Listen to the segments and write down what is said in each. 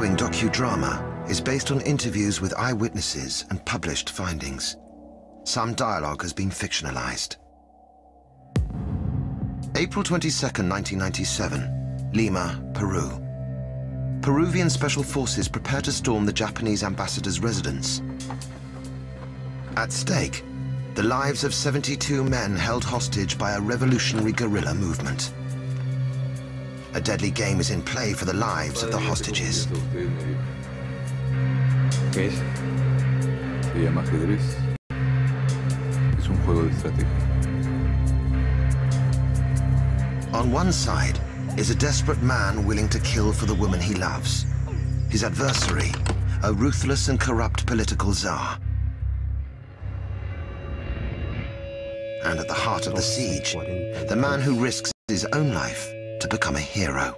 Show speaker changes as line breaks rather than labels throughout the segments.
following docudrama is based on interviews with eyewitnesses and published findings. Some dialogue has been fictionalized. April 22, 1997, Lima, Peru. Peruvian special forces prepare to storm the Japanese ambassador's residence. At stake, the lives of 72 men held hostage by a revolutionary guerrilla movement. A deadly game is in play for the lives of the hostages.
¿Qué es? Se llama ajedrez. Es un juego de estrategia.
On one side is a desperate man willing to kill for the woman he loves. His adversary, a ruthless and corrupt political czar. And at the heart of the siege, the man who risks his own life to become a hero.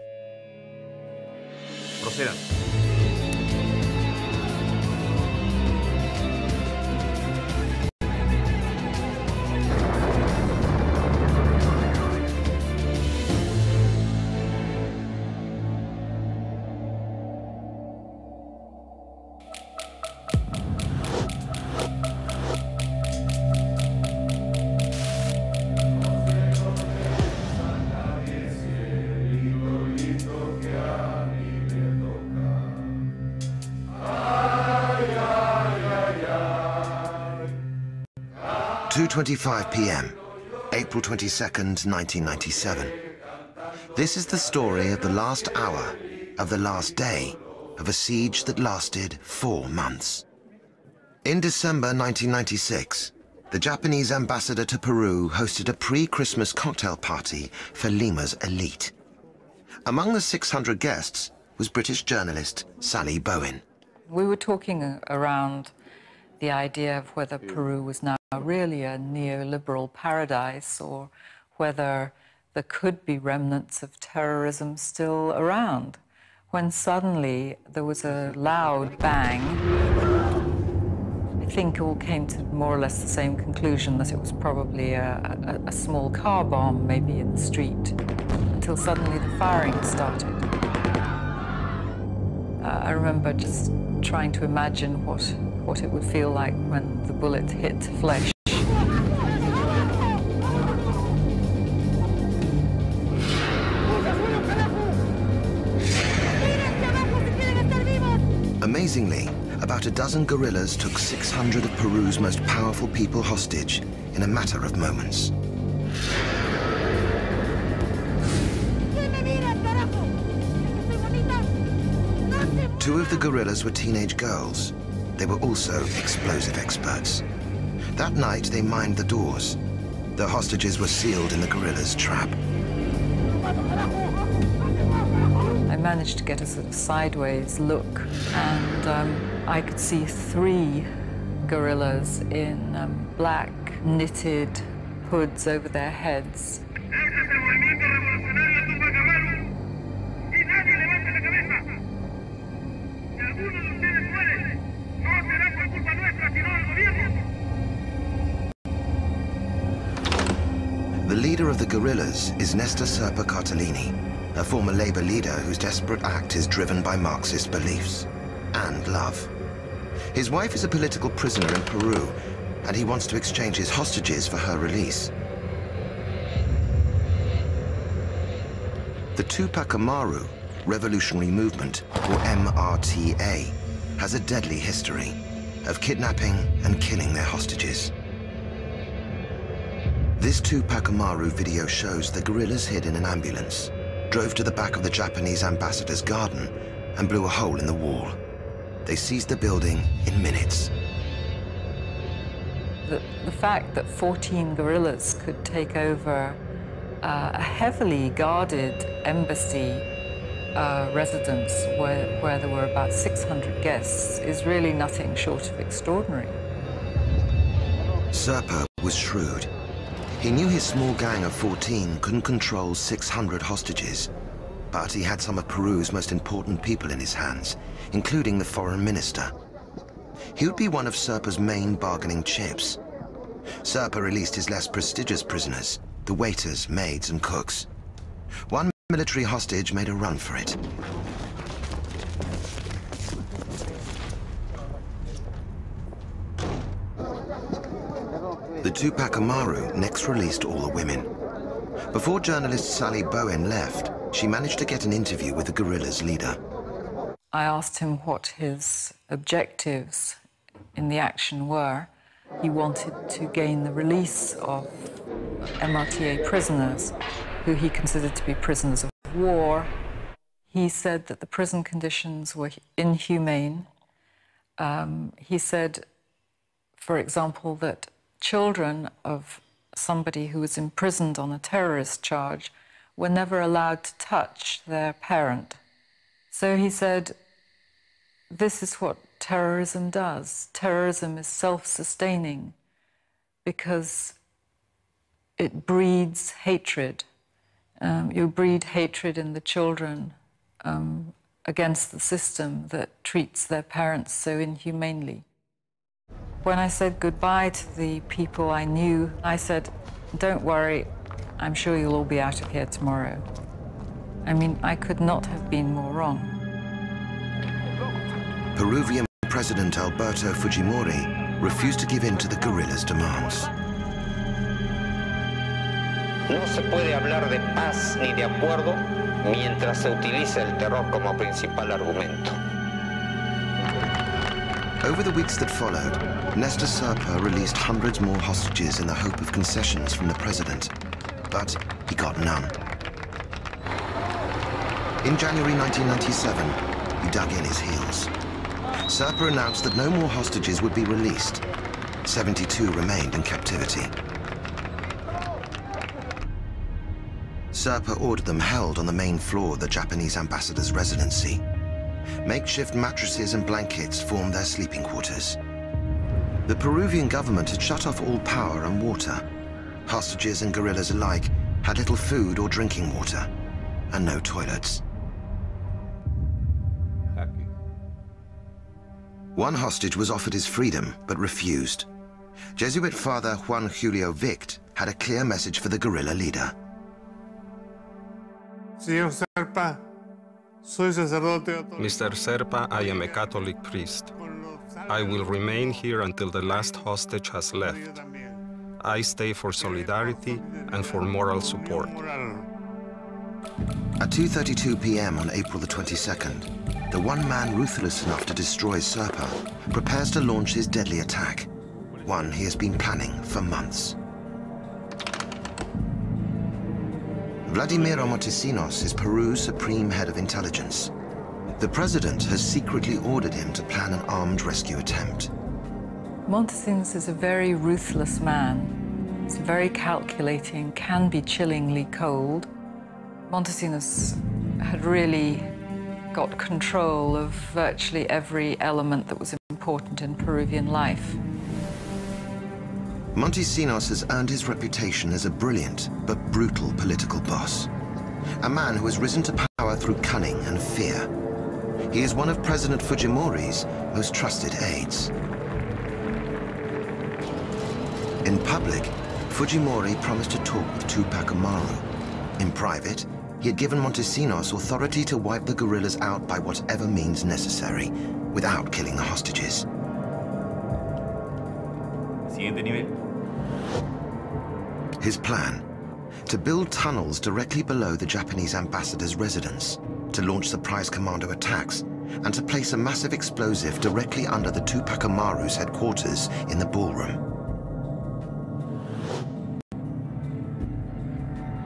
2.25 p.m., April 22nd, 1997. This is the story of the last hour of the last day of a siege that lasted four months. In December 1996, the Japanese ambassador to Peru hosted a pre-Christmas cocktail party for Lima's elite. Among the 600 guests was British journalist Sally Bowen.
We were talking around the idea of whether Peru was now really a neoliberal paradise or whether there could be remnants of terrorism still around. When suddenly there was a loud bang, I think all came to more or less the same conclusion that it was probably a, a, a small car bomb, maybe in the street, until suddenly the firing started. Uh, I remember just trying to imagine what what it would feel like when the bullet hit flesh.
Amazingly, about a dozen guerrillas took 600 of Peru's most powerful people hostage in a matter of moments. Two of the guerrillas were teenage girls, they were also explosive experts. That night, they mined the doors. The hostages were sealed in the guerrillas' trap.
I managed to get a sort of sideways look, and um, I could see three guerrillas in um, black knitted hoods over their heads.
The guerrillas is Nestor Cerpa Cartolini, a former labor leader whose desperate act is driven by Marxist beliefs and love. His wife is a political prisoner in Peru, and he wants to exchange his hostages for her release. The Tupac Amaru Revolutionary Movement, or MRTA, has a deadly history of kidnapping and killing their hostages. This Tupac Amaru video shows the guerrillas hid in an ambulance, drove to the back of the Japanese ambassador's garden, and blew a hole in the wall. They seized the building in minutes.
The, the fact that 14 guerrillas could take over uh, a heavily guarded embassy uh, residence where, where there were about 600 guests is really nothing short of extraordinary.
Cerpa was shrewd. He knew his small gang of 14 couldn't control 600 hostages, but he had some of Peru's most important people in his hands, including the foreign minister. He would be one of Cerpa's main bargaining chips. Cerpa released his less prestigious prisoners, the waiters, maids, and cooks. One military hostage made a run for it. Tupac Amaru next released all the women. Before journalist Sally Bowen left, she managed to get an interview with the guerrilla's leader.
I asked him what his objectives in the action were. He wanted to gain the release of MRTA prisoners who he considered to be prisoners of war. He said that the prison conditions were inhumane. Um, he said, for example, that children of somebody who was imprisoned on a terrorist charge were never allowed to touch their parent. So he said, This is what terrorism does. Terrorism is self sustaining because it breeds hatred. Um, you breed hatred in the children um, against the system that treats their parents so inhumanely. When I said goodbye to the people I knew, I said, Don't worry, I'm sure you'll all be out of here tomorrow. I mean, I could not have been more wrong.
Peruvian President Alberto Fujimori refused to give in to the guerrillas' demands.
No se puede hablar de paz ni de acuerdo mientras se utiliza el terror como principal argumento.
Over the weeks that followed, Nestor Cerpa released hundreds more hostages in the hope of concessions from the president, but he got none. In January 1997, he dug in his heels. Cerpa announced that no more hostages would be released. 72 remained in captivity. Cerpa ordered them held on the main floor of the Japanese ambassador's residency. Makeshift mattresses and blankets formed their sleeping quarters. The Peruvian government had shut off all power and water. Hostages and guerrillas alike had little food or drinking water, and no toilets. One hostage was offered his freedom, but refused. Jesuit Father Juan Julio Wicht had a clear message for the guerrilla leader.
Señor Cerpa, soy sacerdote.
Mr. Cerpa, I am a Catholic priest. I will remain here until the last hostage has left. I stay for solidarity and for moral support.
At 2.32 p.m. on April the 22nd, the one man ruthless enough to destroy Cerpa prepares to launch his deadly attack, one he has been planning for months. Vladimiro Montesinos is Peru's supreme head of intelligence. The president has secretly ordered him to plan an armed rescue attempt.
Montesinos is a very ruthless man. He's very calculating, can be chillingly cold. Montesinos had really got control of virtually every element that was important in Peruvian life.
Montesinos has earned his reputation as a brilliant but brutal political boss. A man who has risen to power through cunning and fear. He is one of President Fujimori's most trusted aides. In public, Fujimori promised to talk with Tupac Amaru. In private, he had given Montesinos authority to wipe the guerrillas out by whatever means necessary, without killing the hostages. His plan, to build tunnels directly below the Japanese ambassador's residence, to launch surprise commando attacks, and to place a massive explosive directly under the Tupac Amaru's headquarters in the ballroom.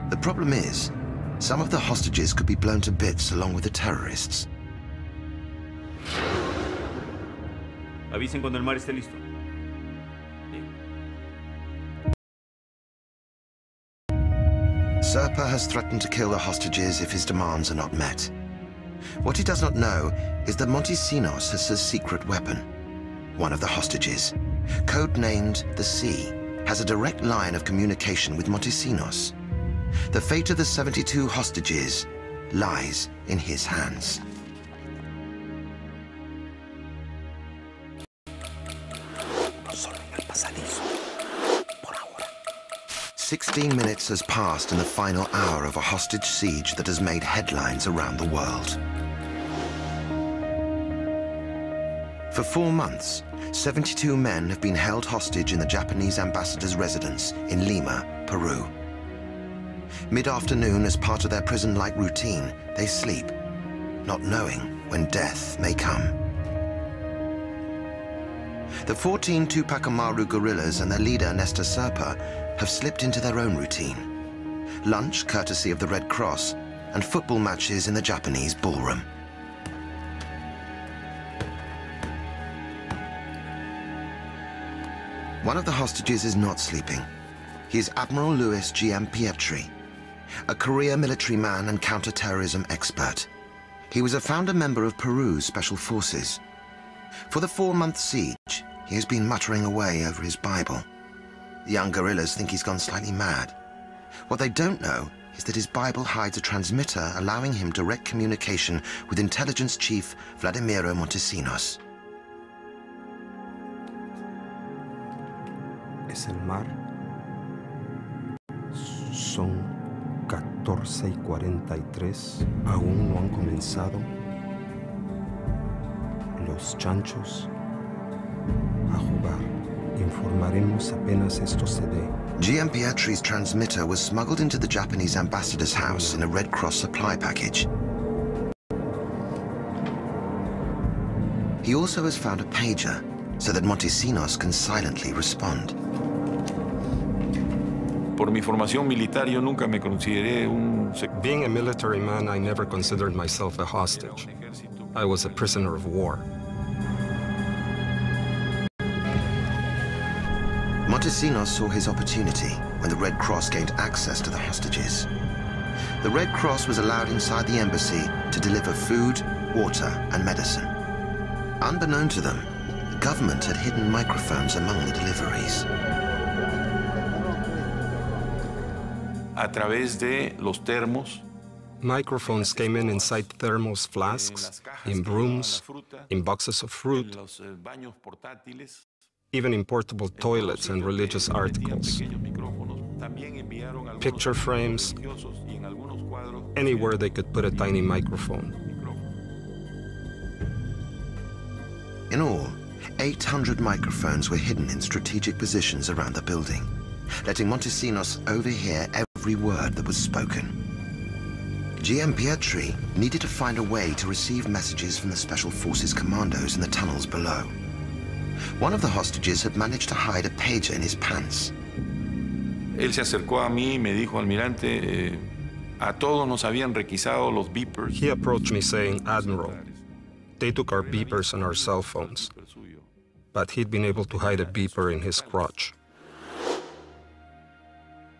The problem is, some of the hostages could be blown to bits along with the terrorists.
Avisen cuando el mar esté listo.
Serpa has threatened to kill the hostages if his demands are not met. What he does not know is that Montesinos has a secret weapon. One of the hostages, codenamed the Sea, has a direct line of communication with Montesinos. The fate of the 72 hostages lies in his hands. Sixteen minutes has passed in the final hour of a hostage siege that has made headlines around the world. For four months, 72 men have been held hostage in the Japanese ambassador's residence in Lima, Peru. Mid-afternoon, as part of their prison-like routine, they sleep, not knowing when death may come. The 14 Tupac Amaru guerrillas and their leader, Nestor Cerpa, have slipped into their own routine. Lunch, courtesy of the Red Cross, and football matches in the Japanese ballroom. One of the hostages is not sleeping. He is Admiral Luis Giampietri, a career military man and counter-terrorism expert. He was a founder member of Peru's Special Forces. For the four-month siege, he has been muttering away over his Bible. The young guerrillas think he's gone slightly mad. What they don't know is that his Bible hides a transmitter allowing him direct communication with intelligence chief Vladimiro Montesinos.
Es el mar. Son 14 y 43. Aún no han comenzado los chanchos a jugar. Informaremos apenas esto se dé.
Giampietri's transmitter was smuggled into the Japanese ambassador's house in a Red Cross supply package. He also has found a pager so that Montesinos can silently respond.
Por mi formación militar, yo nunca me consideré un...
Being a military man, I never considered myself a hostage. I was a prisoner of war.
Montesinos saw his opportunity when the Red Cross gained access to the hostages. The Red Cross was allowed inside the embassy to deliver food, water, and medicine. Unbeknown to them, the government had hidden microphones among the deliveries.
A través de los termos,
Microphones came in inside thermos flasks, in brooms, in boxes of fruit, even in portable toilets and religious articles, picture frames, anywhere they could put a tiny microphone.
In all, 800 microphones were hidden in strategic positions around the building, letting Montesinos overhear every word that was spoken. Giampietri needed to find a way to receive messages from the Special Forces commandos in the tunnels below. One of the hostages had managed to hide a pager in his pants.
Él se acercó a mí y me dijo, almirante, eh, a todos nos habían requisado los beepers.
He approached me saying, Admiral, they took our beepers and our cell phones, but he'd been able to hide a beeper in his crotch.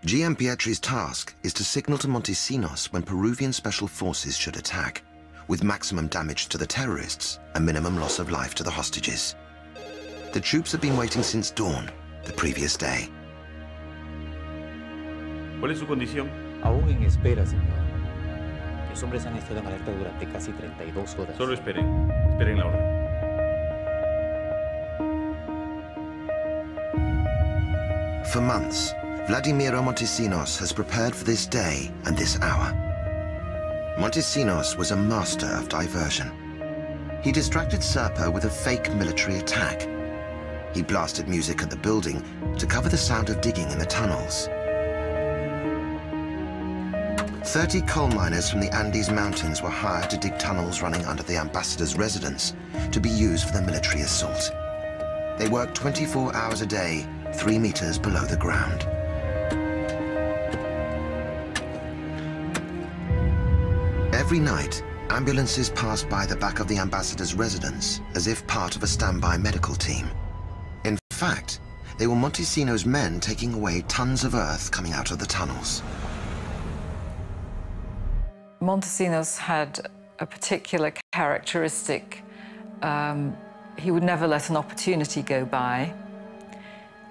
Giampietri's task is to signal to Montesinos when Peruvian special forces should attack, with maximum damage to the terrorists and minimum loss of life to the hostages. The troops have been waiting since dawn, the previous day.
¿Cuál es su condición?
Aún en espera, señor. Los hombres han estado en alerta durante casi 32 horas.
Solo esperen. Esperen la orden.
For months, Vladimiro Montesinos has prepared for this day and this hour. Montesinos was a master of diversion. He distracted Cerpa with a fake military attack. He blasted music at the building to cover the sound of digging in the tunnels. 30 coal miners from the Andes Mountains were hired to dig tunnels running under the ambassador's residence to be used for the military assault. They worked 24 hours a day, three meters below the ground. Every night, ambulances passed by the back of the ambassador's residence as if part of a standby medical team. In fact, they were Montesino's men taking away tons of earth coming out of the tunnels.
Montesinos had a particular characteristic. Um, he would never let an opportunity go by.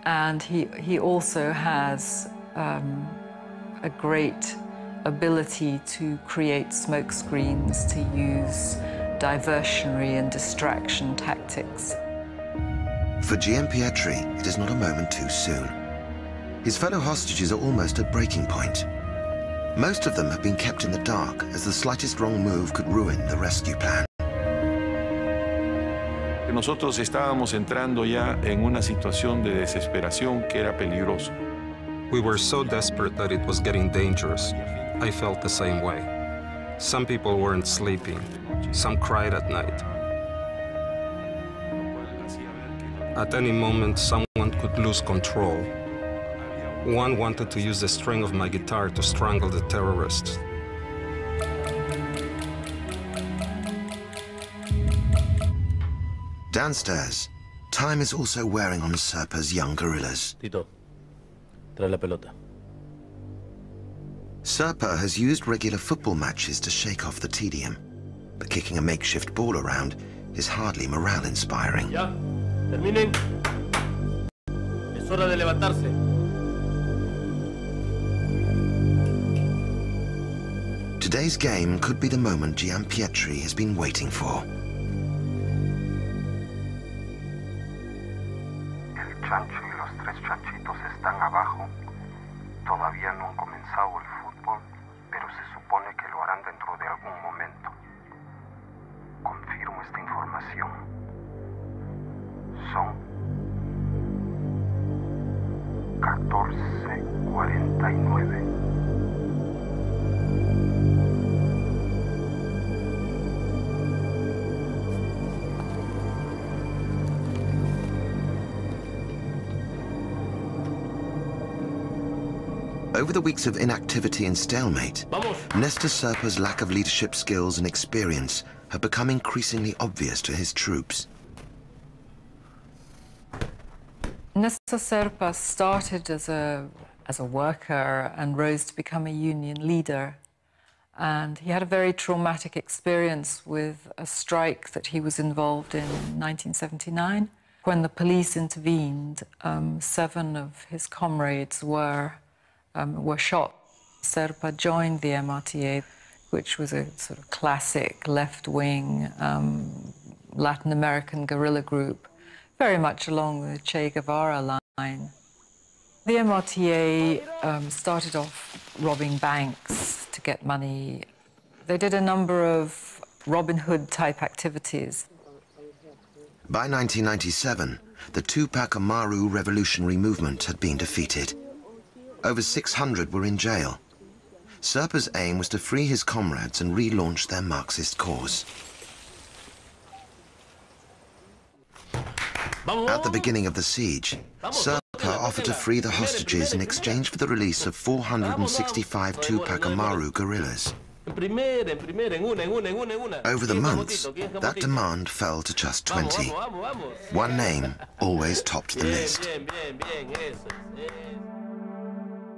And he, he also has um, a great ability to create smoke screens, to use diversionary and distraction tactics.
For Giampietri, it is not a moment too soon. His fellow hostages are almost at breaking point. Most of them have been kept in the dark, as the slightest wrong move could ruin the rescue plan.
Nosotros estábamos entrando ya en una situación de desesperación que era peligroso.
We were so desperate that it was getting dangerous. I felt the same way. Some people weren't sleeping. Some cried at night. At any moment, someone could lose control. One wanted to use the string of my guitar to strangle the terrorists.
Downstairs, time is also wearing on Cerpa's young guerrillas.
Tito, trae la pelota.
Cerpa has used regular football matches to shake off the tedium, but kicking a makeshift ball around is hardly morale-inspiring.
Ya, terminen. Es hora de levantarse.
Today's game could be the moment Gianpietri has been waiting for.
El chancho y los tres chanchitos están abajo.
Over the weeks of inactivity and stalemate, Nestor Cerpa's lack of leadership skills and experience have become increasingly obvious to his troops.
Nestor Cerpa started as a, as a worker and rose to become a union leader. And he had a very traumatic experience with a strike that he was involved in in 1979. When the police intervened, um, seven of his comrades were um, were shot. Cerpa joined the MRTA, which was a sort of classic left wing um, Latin American guerrilla group, very much along the Che Guevara line. The MRTA um, started off robbing banks to get money. They did a number of Robin Hood type activities.
By 1997, the Tupac Amaru revolutionary movement had been defeated. Over 600 were in jail. Cerpa's aim was to free his comrades and relaunch their Marxist cause. At the beginning of the siege, Cerpa offered to free the hostages in exchange for the release of 465 Tupac Amaru guerrillas. Over the months, that demand fell to just 20. One name always topped the list.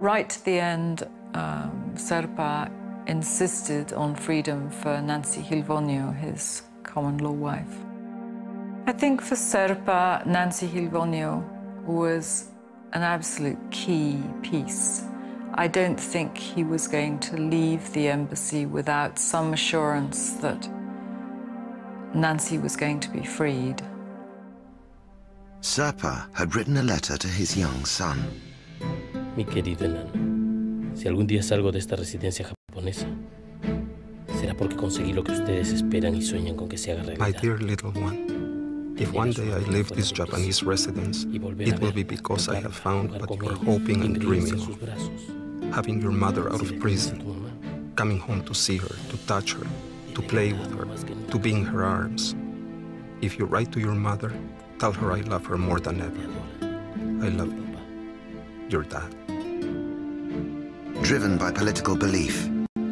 Right to the end, um, Cerpa insisted on freedom for Nancy Gilvonio, his common law wife. I think for Cerpa, Nancy Gilvonio was an absolute key piece. I don't think he was going to leave the embassy without some assurance that Nancy was going to be freed.
Cerpa had written a letter to his young son.
Mi querido enano, si algún día salgo de esta residencia japonesa, será porque conseguí lo que ustedes esperan y sueñan con que se haga
My
realidad.
dear little one, if one day I leave this Japanese residence, it will be because I have found what you are hoping and dreaming of. Having your mother out of prison, coming home to see her, to touch her, to play with her, to be in her arms. If you write to your mother, tell her I love her more than ever. I love you. Your dad.
Driven by political belief,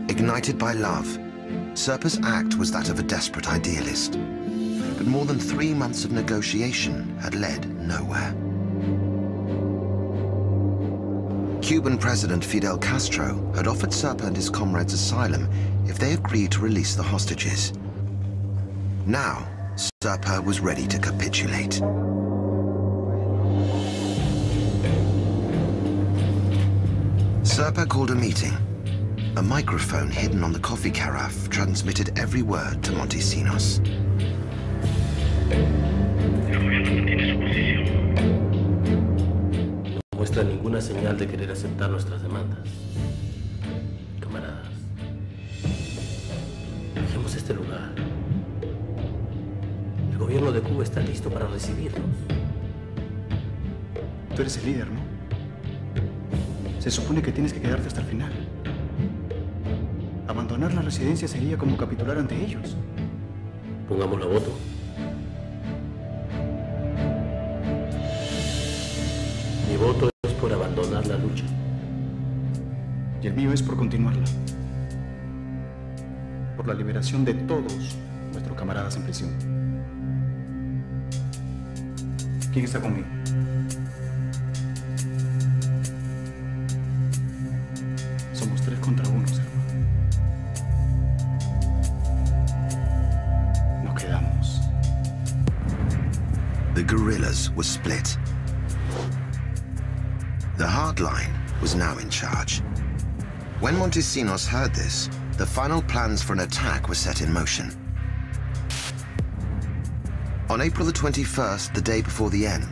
ignited by love, Cerpa's act was that of a desperate idealist. But more than three months of negotiation had led nowhere. Cuban President Fidel Castro had offered Cerpa and his comrades asylum if they agreed to release the hostages. Now, Cerpa was ready to capitulate. Serpa called a meeting. A microphone hidden on the coffee carafe transmitted every word to Montesinos.
No muestra ninguna señal de querer aceptar nuestras demandas. Camaradas, dejemos este lugar. El gobierno de Cuba está listo para recibirlos.
Tú eres el líder, ¿no? Se supone que tienes que quedarte hasta el final. Abandonar la residencia sería como capitular ante ellos.
Pongamos la voto. Mi voto es por abandonar la lucha.
Y el mío es por continuarla. Por la liberación de todos nuestros camaradas en prisión. ¿Quién está conmigo?
Guerrillas were split. The hardline was now in charge. When Montesinos heard this, the final plans for an attack were set in motion. On April the 21st, the day before the end,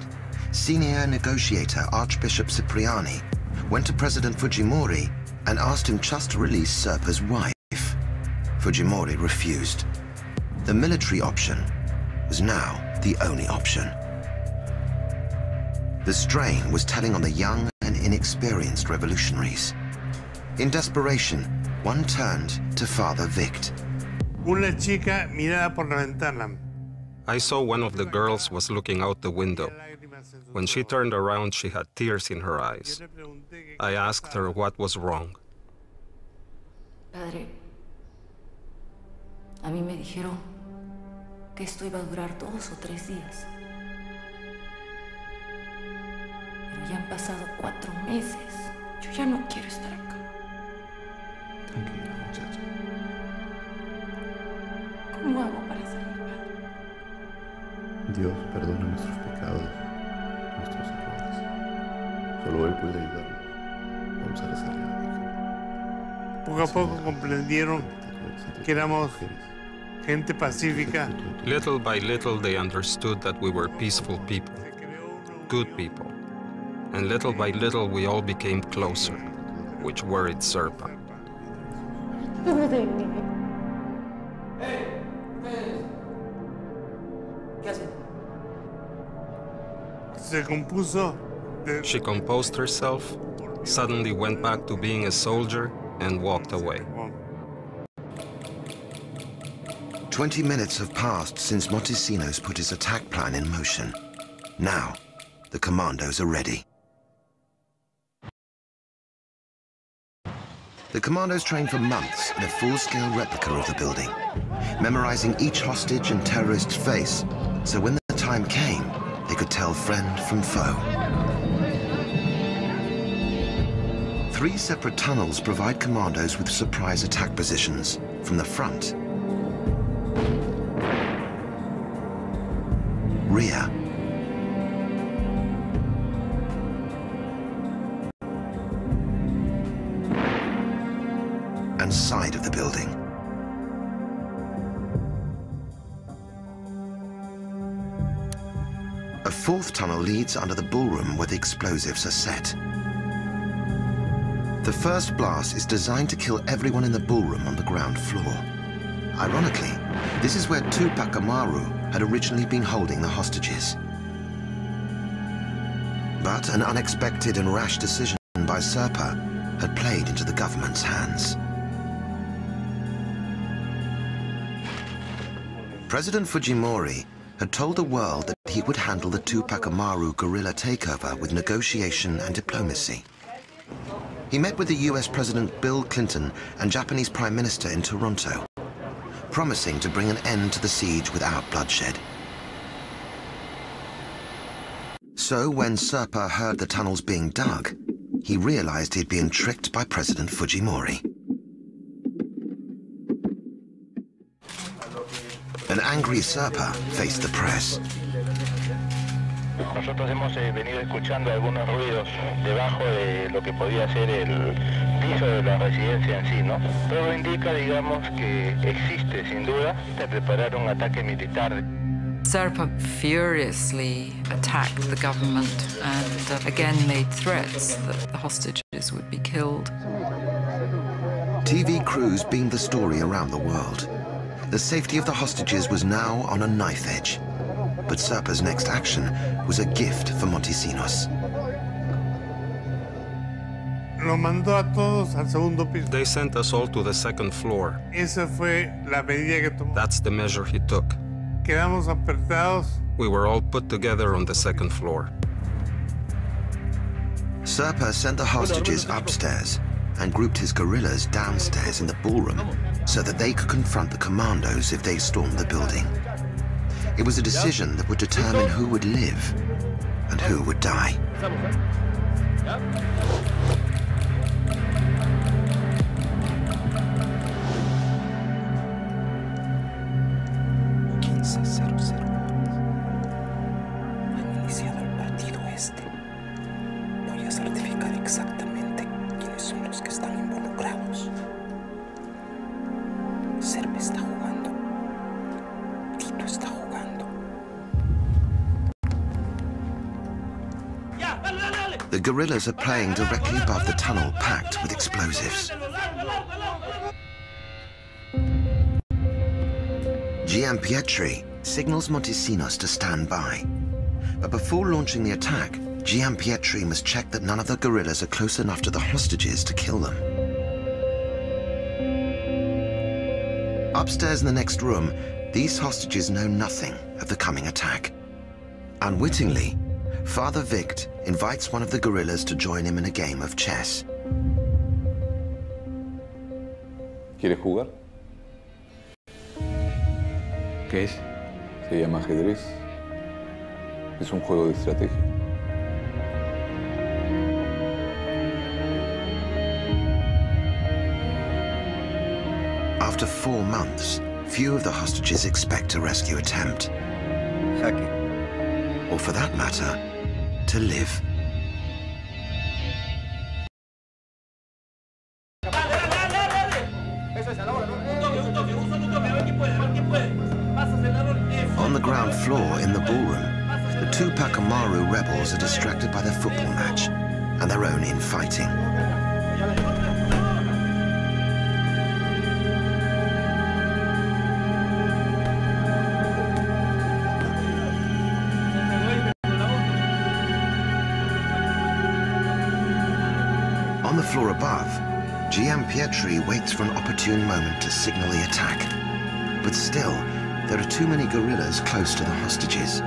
senior negotiator Archbishop Cipriani went to President Fujimori and asked him just to release Cerpa's wife. Fujimori refused. The military option was now the only option. The strain was telling on the young and inexperienced revolutionaries. In desperation, one turned to Father Wicht.
Una chica miraba por la ventana.
I saw one of the girls was looking out the window. When she turned around, she had tears in her eyes. I asked her what was wrong.
Padre, a mí me dijeron que esto iba a durar dos o tres días. Ya han pasado cuatro meses. Yo ya no quiero estar acá.
Tranquila, muchacha.
¿Cómo hago para salir?
Dios perdona nuestros pecados, nuestros errores. Solo Él puede ayudarnos. Vamos a rezarle a la Virgen.
Poco a poco comprendieron que éramos gente pacífica.
Little by little, they understood that we were peaceful people, good people. And little by little, we all became closer, which worried Cerpa.
¿Qué hacen?
Se compuso de
She composed herself, suddenly went back to being a soldier, and walked away.
20 minutes have passed since Montesinos put his attack plan in motion. Now, the commandos are ready. The commandos trained for months in a full-scale replica of the building, memorizing each hostage and terrorist's face, so when the time came, they could tell friend from foe. Three separate tunnels provide commandos with surprise attack positions from the front, rear, side of the building. A fourth tunnel leads under the ballroom where the explosives are set. The first blast is designed to kill everyone in the ballroom on the ground floor. Ironically, this is where Tupac Amaru had originally been holding the hostages. But an unexpected and rash decision by Cerpa had played into the government's hands. President Fujimori had told the world that he would handle the Tupac Amaru guerrilla takeover with negotiation and diplomacy. He met with the US President Bill Clinton and Japanese Prime Minister in Toronto, promising to bring an end to the siege without bloodshed. So when Cerpa heard the tunnels being dug, he realized he'd been tricked by President Fujimori. An angry Cerpa faced the press.
Nosotros hemos eh, venido escuchando algunos ruidos debajo de lo que podía ser el piso de la residencia en sí, ¿no? Todo indica, digamos, que existe, sin duda, de preparar un ataque militar.
Cerpa furiously attacked the government and uh, again made threats that the hostages would be killed.
TV crews beamed the story around the world. The safety of the hostages was now on a knife edge. But Cerpa's next action was a gift for Montesinos.
Lo mandó a todos al segundo piso.
They sent us all to the second floor.
Esa fue la medida que tomó.
That's the measure he took. We were all put together on the second floor.
Cerpa sent the hostages upstairs and grouped his guerrillas downstairs in the ballroom so that they could confront the commandos if they stormed the building. It was a decision that would determine who would live and who would die. The guerrillas are playing directly above the tunnel packed with explosives. Giampietri signals Montesinos to stand by. But before launching the attack, Giampietri must check that none of the guerrillas are close enough to the hostages to kill them. Upstairs in the next room, these hostages know nothing of the coming attack. Unwittingly, Father Wicht invites one of the guerrillas to join him in a game of chess.
¿Quieres jugar?
¿Qué es?
Se llama ajedrez. Es un juego de estrategia.
After four months, few of the hostages expect a rescue attempt.
Jaque.
Or for that matter, to live. On the floor above, Giampietri waits for an opportune moment to signal the attack. But still, there are too many guerrillas close to the hostages.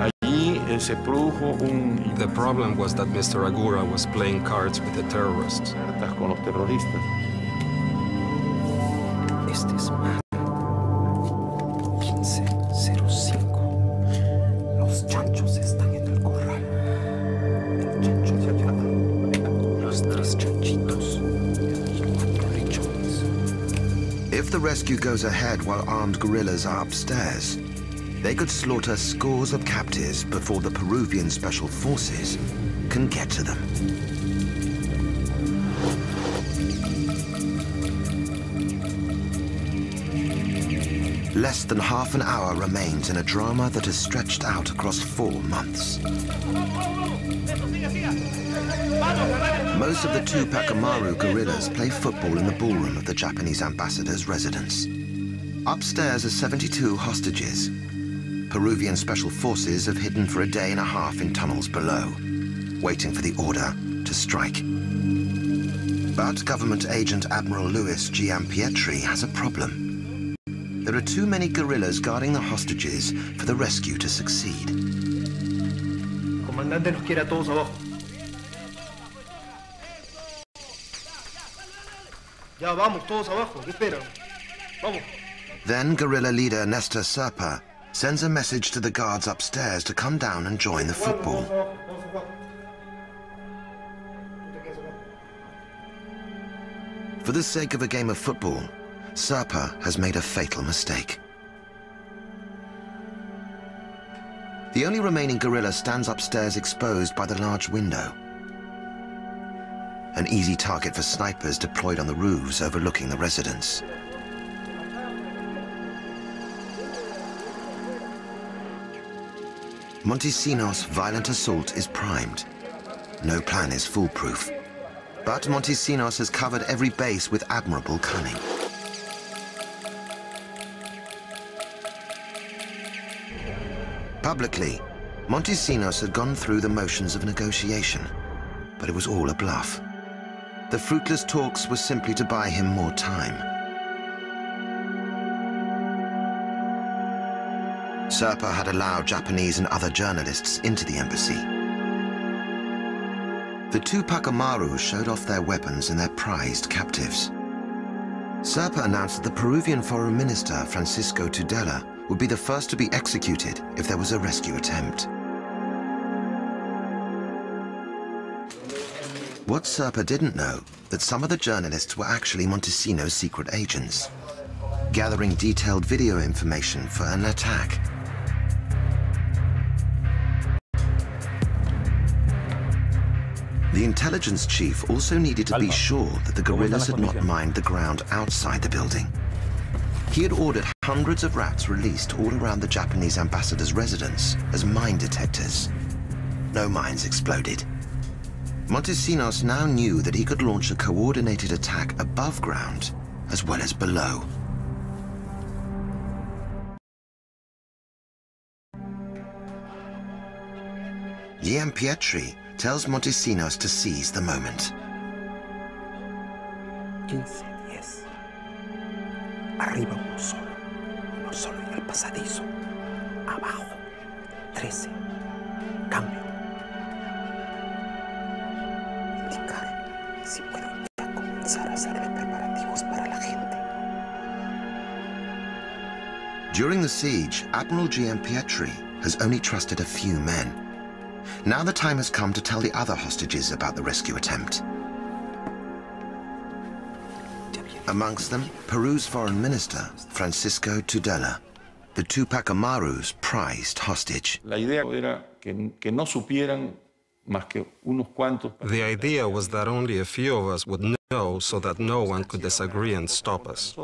Allí eh, se produjo un
The problem was that Mr. Agura was playing cards with the terrorists.
Rescue goes ahead while armed guerrillas are upstairs, they could slaughter scores of captives before the Peruvian Special Forces can get to them. Less than half an hour remains in a drama that has stretched out across four months. Most of the Tupac Amaru guerrillas play football in the ballroom of the Japanese ambassador's residence. Upstairs are 72 hostages. Peruvian special forces have hidden for a day and a half in tunnels below, waiting for the order to strike. But government agent Admiral Luis Giampietri has a problem. There are too many guerrillas guarding the hostages for the rescue to succeed.
Comandante nos quiere a todos abajo. Ya, vamos, todos abajo. ¿Qué esperan? Vamos.
Then guerrilla leader Nestor Cerpa sends a message to the guards upstairs to come down and join the football. For the sake of a game of football, Cerpa has made a fatal mistake. The only remaining guerrilla stands upstairs exposed by the large window. An easy target for snipers deployed on the roofs overlooking the residence. Montesinos' violent assault is primed. No plan is foolproof. But Montesinos has covered every base with admirable cunning. Publicly, Montesinos had gone through the motions of negotiation, but it was all a bluff. The fruitless talks were simply to buy him more time. Cerpa had allowed Japanese and other journalists into the embassy. The Tupac Amaru showed off their weapons and their prized captives. Cerpa announced that the Peruvian foreign minister, Francisco Tudela, would be the first to be executed if there was a rescue attempt. What Cerpa didn't know, that some of the journalists were actually Montesinos' secret agents, gathering detailed video information for an attack. The intelligence chief also needed to be sure that the guerrillas had not mined the ground outside the building. He had ordered hundreds of rats released all around the Japanese ambassador's residence as mine detectors. No mines exploded. Montesinos now knew that he could launch a coordinated attack above ground as well as below. Giampietri tells Montesinos to seize the moment.
15, 10. Arriba uno solo. Uno solo en el pasadizo. Abajo. 13. Cambio. Si puedo comenzar a hacer los preparativos para la gente.
During the siege, Admiral Giampietri has only trusted a few men. Now the time has come to tell the other hostages about the rescue attempt. Amongst them, Peru's foreign minister, Francisco Tudela, the Tupac Amaru's prized hostage.
La idea era que, que no supieran
The idea was that only a few of us would know so that no one could disagree and stop us.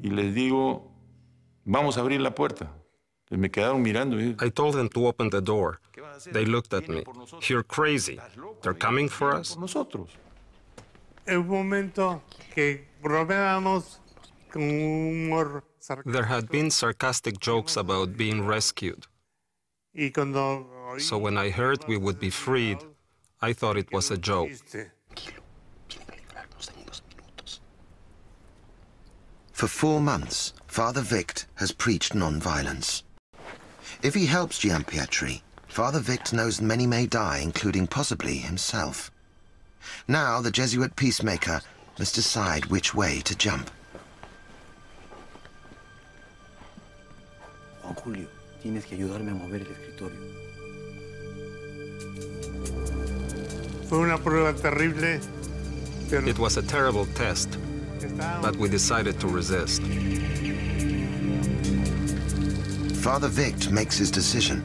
Y les digo, vamos a abrir la puerta. Pues me quedaron mirando. y-
I told them to open the door. They looked at me. You're crazy. They're coming for us?
Nosotros.
En un momento que bromeábamos con un humor sarcástico
There had been sarcastic jokes about being rescued.
y cuando oí
So when I heard we would be freed, I thought it was a joke.
For four months, Father Wicht has preached non-violence. If he helps Giampietri, Father Wicht knows many may die, including possibly himself. Now the Jesuit peacemaker must decide which way to jump.
Juan Julio, tienes que ayudarme a mover el escritorio.
fue una prueba terrible,
It was a terrible test, but we decided to resist.
Father Wicht makes his decision.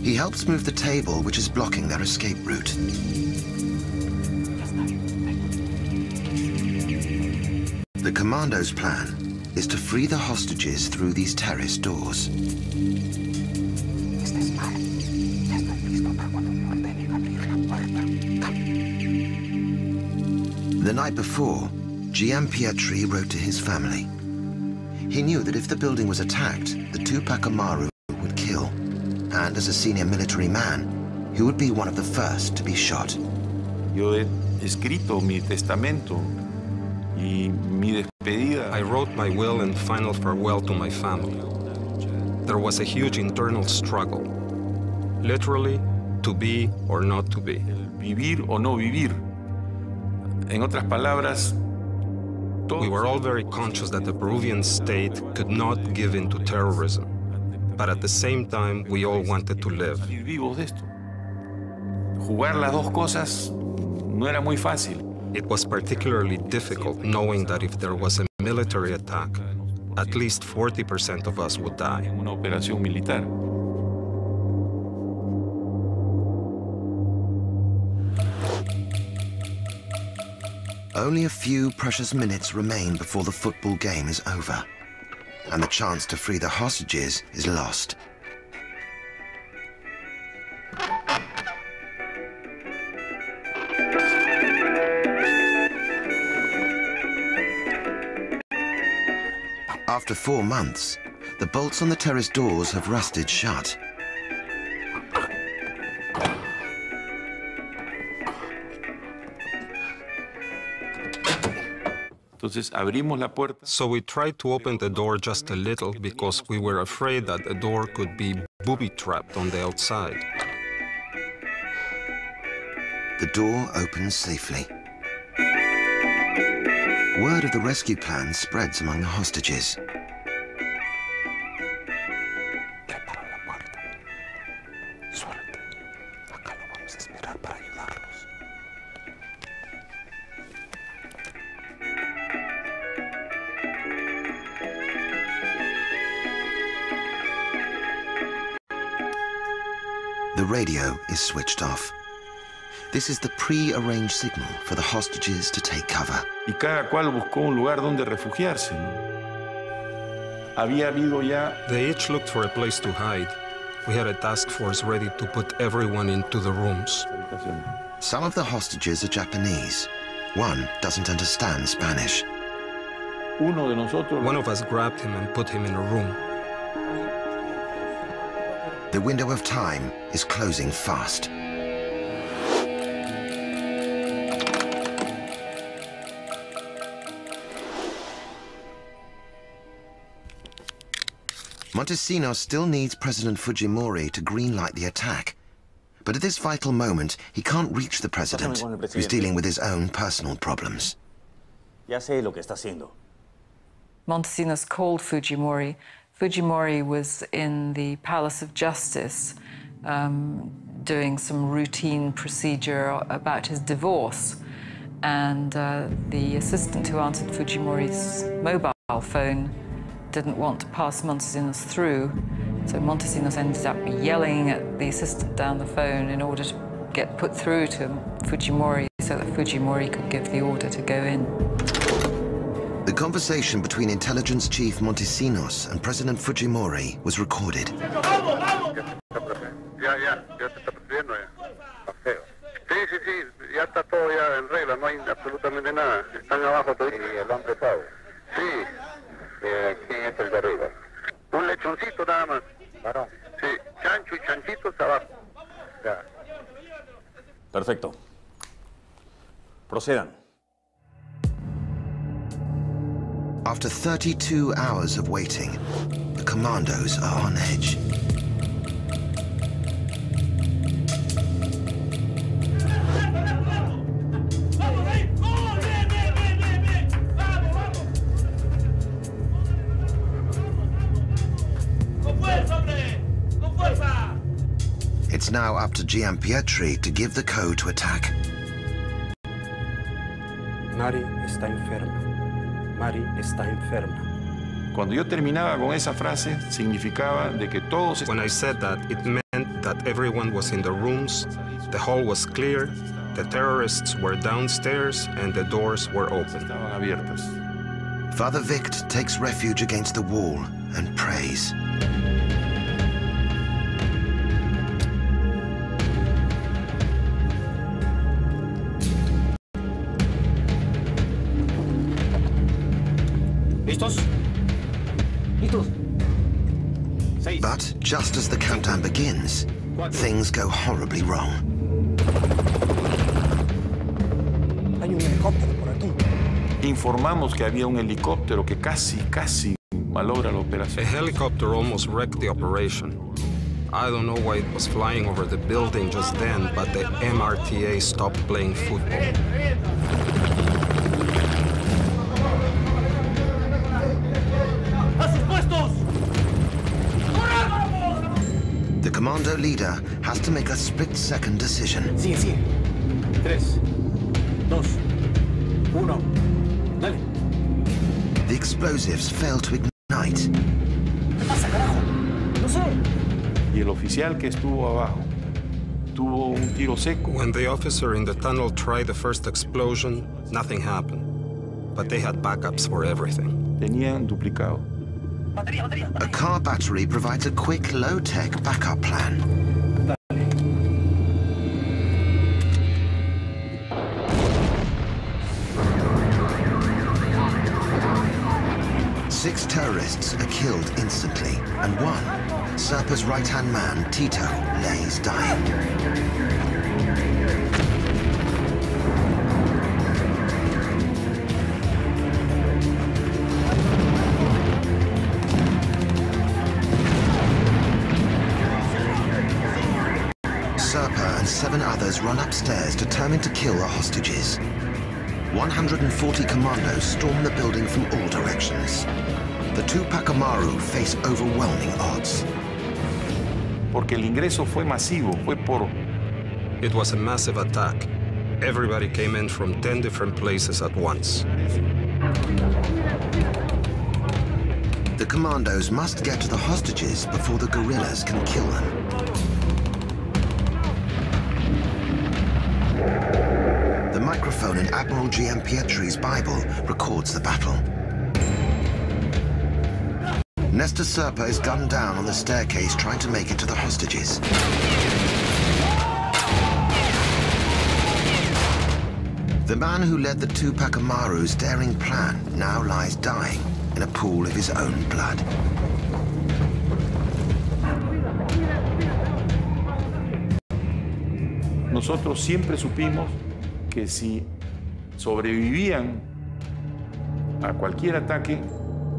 He helps move the table which is blocking their escape route. The commando's plan is to free the hostages through these terrace doors. The night before, Giampietri wrote to his family. He knew that if the building was attacked, Tupac Amaru would kill. And as a senior military man, he would be one of the first to be shot.
Yo he escrito mi testamento y mi despedida.
I wrote my will and final farewell to my family. There was a huge internal struggle. Literally, to be or not to be.
Vivir o no vivir. En otras palabras,
We were all very conscious that the Peruvian state could not give in to terrorism. But at the same time, we all wanted to live.
salir vivos de esto. Jugar las dos cosas no era muy fácil.
It was particularly difficult knowing that if there was a military attack, at least 40% of us would die.
Only a few precious minutes remain before the football game is over, and the chance to free the hostages is lost. After four months, the bolts on the terrace doors have rusted shut.
So we tried to open the door just a little because we were afraid that the door could be booby-trapped on the outside.
The door opens safely. Word of the rescue plan spreads among the hostages. Radio is switched off. This is the pre-arranged signal for the hostages to take cover.
Y cada cual buscó un lugar donde refugiarse. ¿no? Había habido ya
They each looked for a place to hide. We had a task force ready to put everyone into the rooms.
Some of the hostages are Japanese. One doesn't understand Spanish.
uno de nosotros.
One of us grabbed him and put him in a room.
The window of time is closing fast. Montesinos still needs President Fujimori to greenlight the attack. But at this vital moment, he can't reach the president,
con
who's dealing with his own personal problems.
Ya sé lo que está haciendo.
Montesinos called Fujimori. Fujimori was in the Palace of Justice um, doing some routine procedure about his divorce. And uh, the assistant who answered Fujimori's mobile phone didn't want to pass Montesinos through. So Montesinos ended up yelling at the assistant down the phone in order to get put through to Fujimori so that Fujimori could give the order to go in.
The conversation between intelligence chief Montesinos and President Fujimori was recorded.
Perfecto. Procedan.
32 hours of waiting, the commandos are on edge. It's now up to Giampietri to give the code to attack.
Mari está enferma. Mari está enferma.
Cuando yo terminaba con esa frase, significaba de que todos
When I said that, it meant that everyone was in the rooms, the hall was clear, the terrorists were downstairs, and the doors were open.
estaban abiertas.
Father Wicht takes refuge against the wall and prays.
¿Listos? ¿Listos?
But just as the countdown begins, things go horribly wrong.
Hay un helicóptero por aquí.
Informamos que había un helicóptero que casi, casi malogra la operación.
A helicopter almost wrecked the operation. I don't know why it was flying over the building just then, but the MRTA stopped playing football.
The leader has to make a split-second decision.
Sigue. Tres, dos, uno. Dale.
The explosives fail to ignite.
¿Qué pasa, carajo? No sé.
Y el oficial que estuvo abajo tuvo un tiro seco.
When the officer in the tunnel tried the first explosion, nothing happened. But they had backups for everything.
Tenían duplicado.
A car battery provides a quick, low-tech backup plan. Six terrorists are killed instantly, and one, Cerpa's right-hand man, Tito, lays dying. Kill the hostages. 140 commandos storm the building from all directions. The Tupac Amaru face overwhelming odds.
Porque el ingreso fue masivo, fue por...
It was a massive attack. Everybody came in from 10 different places at once.
The commandos must get to the hostages before the guerrillas can kill them. Admiral Giampietri's Bible records the battle. Nestor Cerpa is gunned down on the staircase trying to make it to the hostages. The man who led the Tupac Amaru's daring plan now lies dying in a pool of his own blood.
Nosotros siempre supimos que si sobrevivían a cualquier ataque,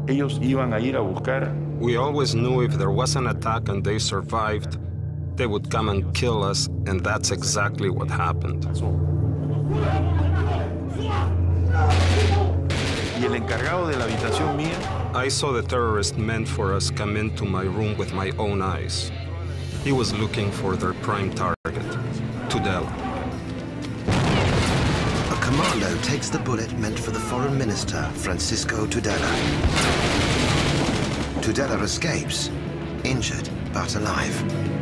ellos iban a ir a buscar.
We always knew if there was an attack and they survived, they would come and kill us, and that's exactly what happened.
Y el encargado de la habitación mía
I saw the terrorist meant for us come into my room with my own eyes. He was looking for their prime target, Tudela.
Commando takes the bullet meant for the foreign minister, Francisco Tudela. Tudela escapes, injured but alive.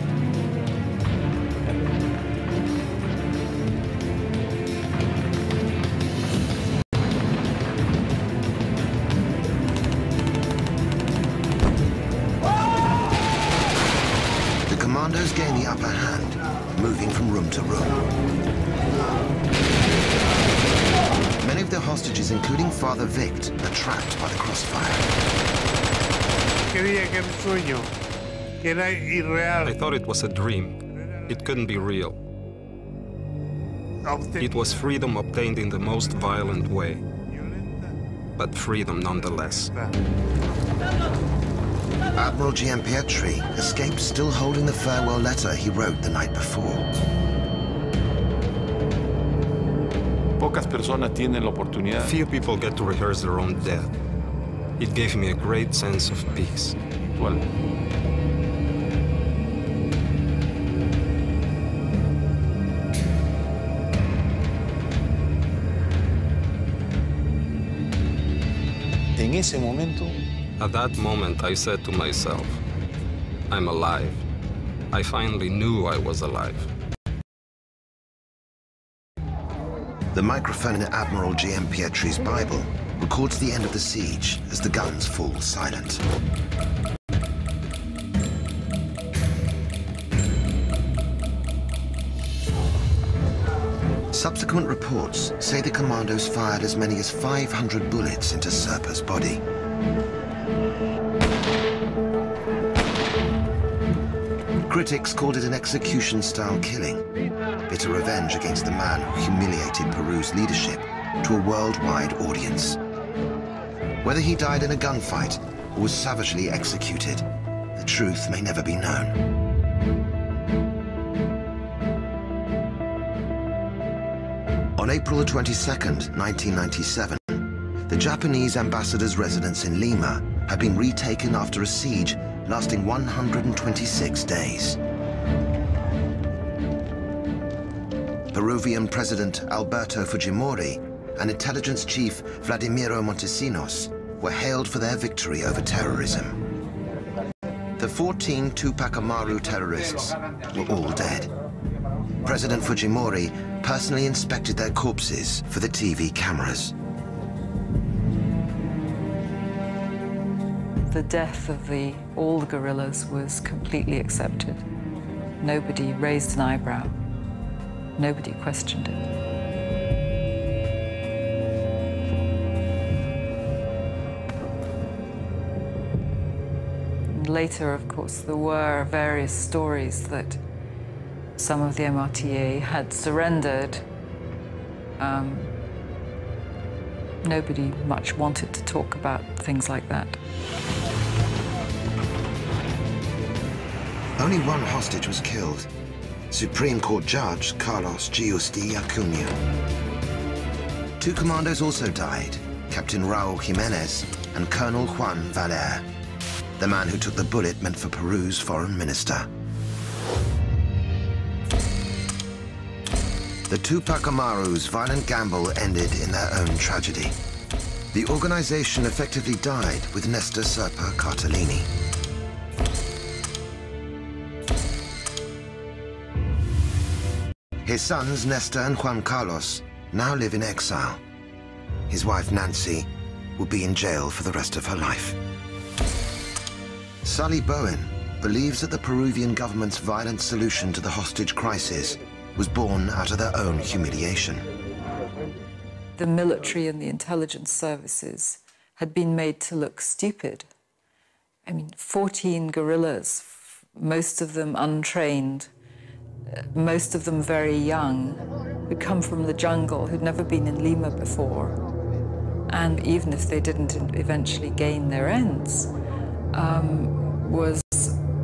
I thought it was a dream. It couldn't be real. It was freedom obtained in the most violent way, but freedom nonetheless.
Admiral Giampietri escapes still holding the farewell letter he wrote the night before.
Pocas personas tienen la oportunidad.
Few people get to rehearse their own death. It gave me a great sense of peace.
Well,
En ese momento,
At that moment, I said to myself, I'm alive. I finally knew I was alive.
The microphone in Admiral Giampietri's Bible records the end of the siege as the guns fall silent. Subsequent reports say the commandos fired as many as 500 bullets into Cerpa's body. Critics called it an execution-style killing, bitter revenge against the man who humiliated Peru's leadership to a worldwide audience. Whether he died in a gunfight or was savagely executed, the truth may never be known. April the 22nd, 1997, the Japanese ambassador's residence in Lima had been retaken after a siege lasting 126 days. Peruvian President Alberto Fujimori and intelligence chief Vladimiro Montesinos were hailed for their victory over terrorism. The 14 Tupac Amaru terrorists were all dead. President Fujimori personally inspected their corpses for the TV cameras.
The death of the, all the guerrillas was completely accepted. Nobody raised an eyebrow. Nobody questioned it. later, of course, there were various stories that some of the MRTA had surrendered. Um, nobody much wanted to talk about things like that.
Only one hostage was killed. Supreme Court Judge Carlos Giusti Acuna. Two commandos also died, Captain Raul Jimenez and Colonel Juan Valer the man who took the bullet meant for Peru's foreign minister. The Tupac Amaru's violent gamble ended in their own tragedy. The organization effectively died with Nestor Cerpa Cartolini. His sons, Nestor and Juan Carlos, now live in exile. His wife, Nancy, will be in jail for the rest of her life. Sally Bowen believes that the Peruvian government's violent solution to the hostage crisis was born out of their own humiliation.
The military and the intelligence services had been made to look stupid. I mean, 14 guerrillas, most of them untrained, uh, most of them very young, who'd come from the jungle, who'd never been in Lima before. And even if they didn't eventually gain their ends, um, was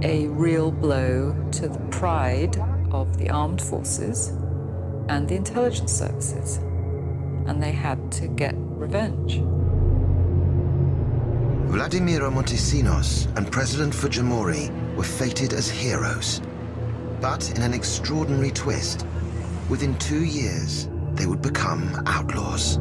a real blow to the pride of the armed forces and the intelligence services. And they had to get revenge.
Vladimiro Montesinos and President Fujimori were fated as heroes. But in an extraordinary twist, within two years, they would become outlaws.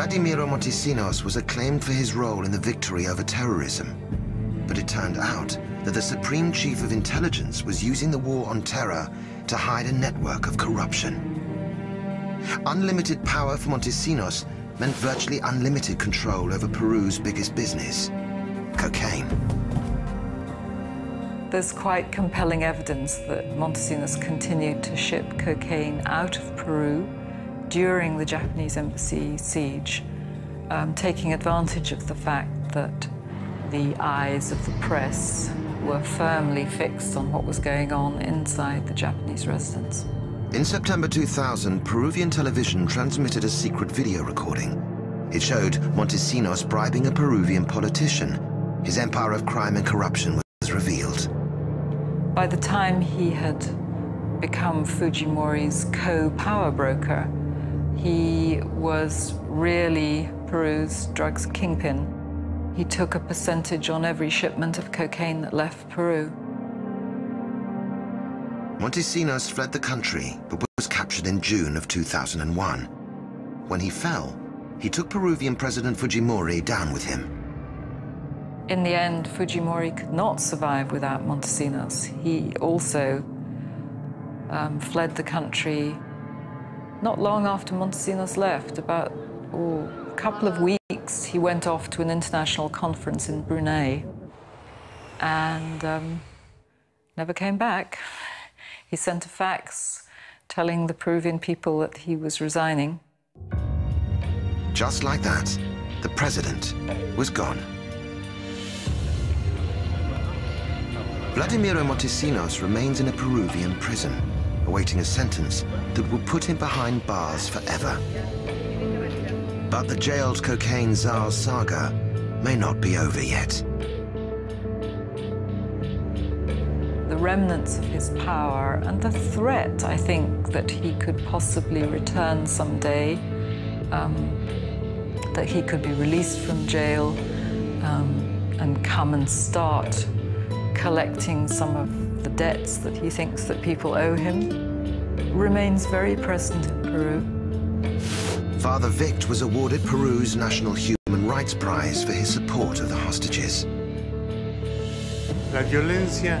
Vladimiro Montesinos was acclaimed for his role in the victory over terrorism. But it turned out that the Supreme Chief of Intelligence was using the war on terror to hide a network of corruption. Unlimited power for Montesinos meant virtually unlimited control over Peru's biggest business, cocaine.
There's quite compelling evidence that Montesinos continued to ship cocaine out of Peru during the Japanese embassy siege, um, taking advantage of the fact that the eyes of the press were firmly fixed on what was going on inside the Japanese residence.
In September 2000, Peruvian television transmitted a secret video recording. It showed Montesinos bribing a Peruvian politician. His empire of crime and corruption was revealed.
By the time he had become Fujimori's co-power broker, he was really Peru's drugs kingpin. He took a percentage on every shipment of cocaine that left Peru.
Montesinos fled the country, but was captured in June of 2001. When he fell, he took Peruvian President Fujimori down with him.
In the end, Fujimori could not survive without Montesinos. He also um, fled the country not long after Montesinos left, about oh, a couple of weeks, he went off to an international conference in Brunei and um, never came back. He sent a fax telling the Peruvian people that he was resigning.
Just like that, the president was gone. Vladimiro Montesinos remains in a Peruvian prison awaiting a sentence that will put him behind bars forever. But the jailed cocaine czar's saga may not be over yet.
The remnants of his power and the threat, I think, that he could possibly return someday, um, that he could be released from jail um, and come and start collecting some of debts that he thinks that people owe him remains very present in Peru.
Father Wicht was awarded Peru's National Human Rights Prize for his support of the hostages.
La violencia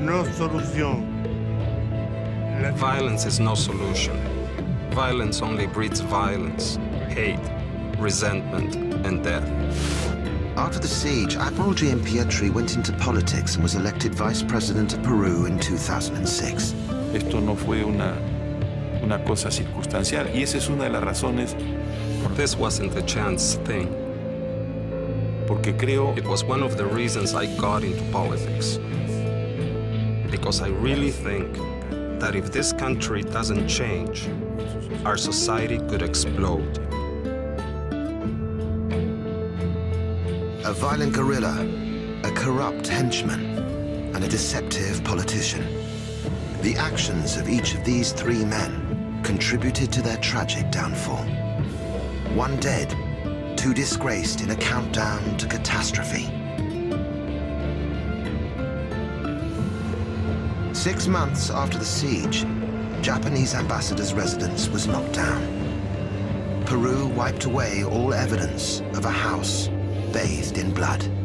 no es solución.
Violence is no solution. Violence only breeds violence, hate, resentment, and death.
After the siege, Admiral Gian Pietri went into politics and was elected vice president of Peru in 2006.
Esto no fue una, una cosa circunstancial y esa es una de las razones
This wasn't a chance thing.
porque creo
It was one of the reasons I got into politics. Because I really think that if this country doesn't change, our society could explode.
A violent guerrilla, a corrupt henchman, and a deceptive politician. The actions of each of these three men contributed to their tragic downfall. One dead, two disgraced in a countdown to catastrophe. Six months after the siege, Japanese ambassador's residence was knocked down. Peru wiped away all evidence of a house bathed in blood.